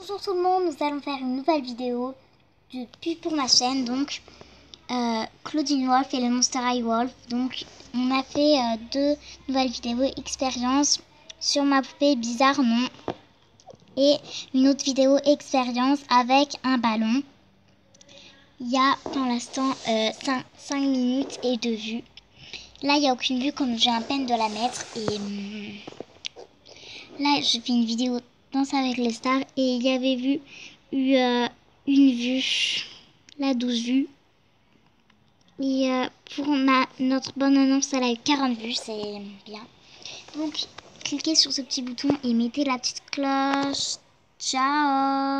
Bonjour tout le monde, nous allons faire une nouvelle vidéo de pub pour ma chaîne, donc euh, Claudine Wolf et le Monster High Wolf. Donc on a fait euh, deux nouvelles vidéos expérience sur ma poupée bizarre non et une autre vidéo expérience avec un ballon. Il y a pour l'instant 5, 5, minutes et 2 vues. Là il n'y a aucune vue comme j'ai un peine de la mettre et hum, là je fais une vidéo Danse avec les stars et il y avait vu eu, euh, une vue, la 12 vues. Et euh, pour ma, notre bonne annonce, elle a eu 40 vues, c'est bien. Donc, cliquez sur ce petit bouton et mettez la petite cloche. Ciao